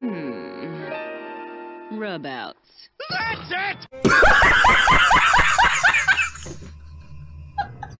Hmm. Rubouts.